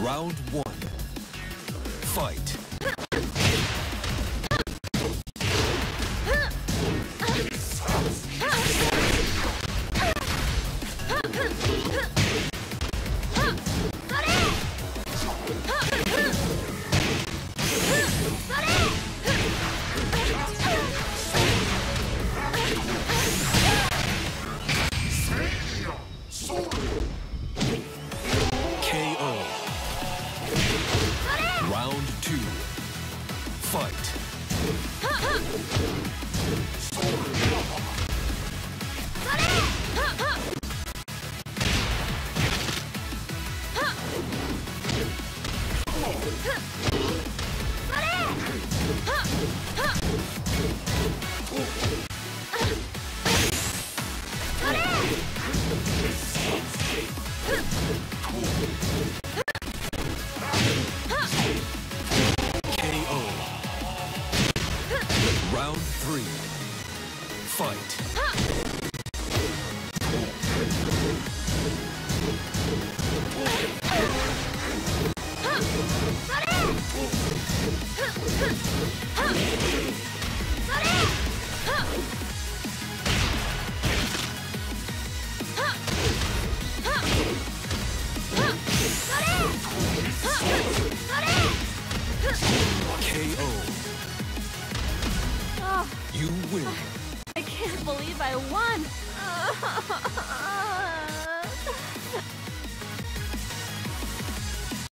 Round one. Fight. Fight. Fight. KO. Oh, You win. I can't believe I won.